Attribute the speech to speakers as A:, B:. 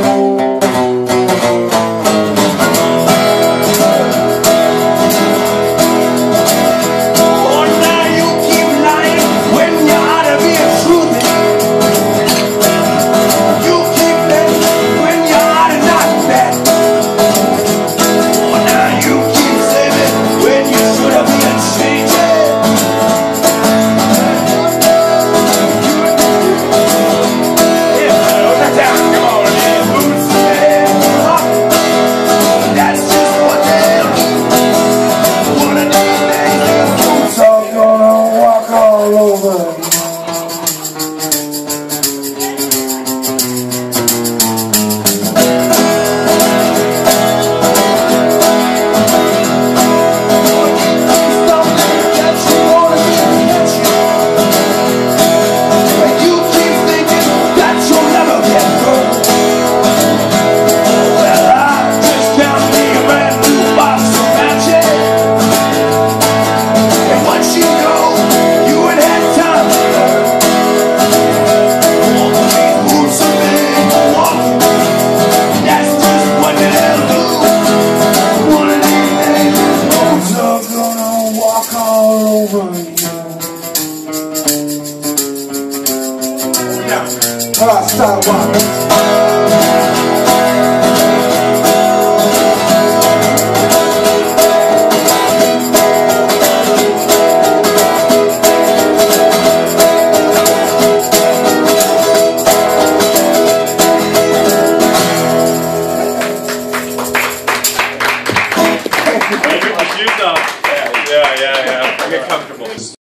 A: Música hard sidewalk.
B: Yeah, yeah, yeah. Get comfortable.